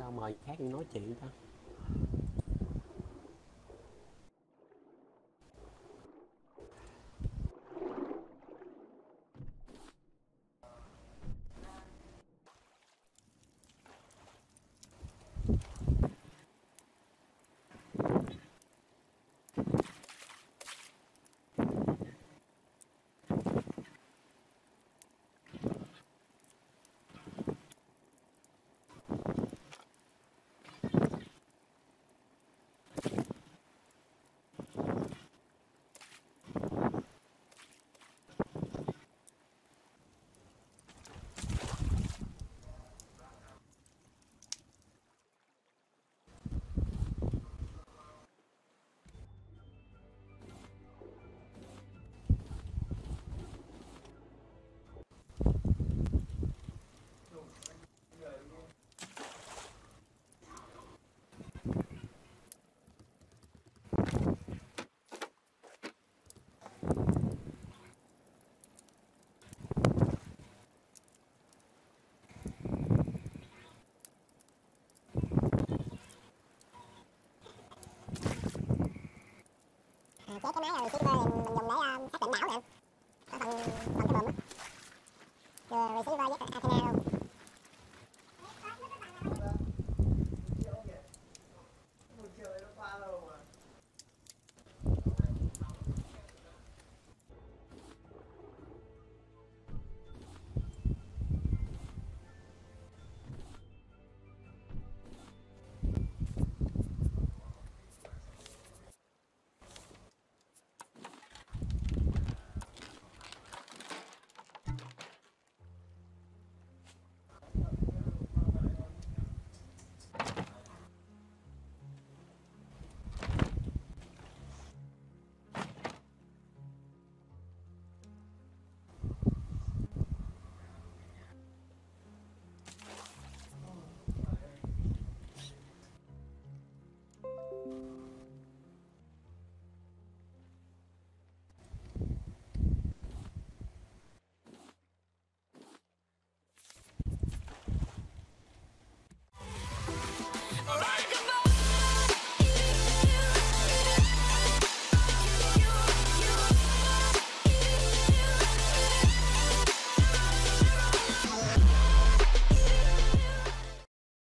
sao mời khác nói chuyện ta? Cái máy receiver thì mình dùng để uh, xác định đảo nè có phần phần cái bùm á. Rồi receiver với antenna luôn.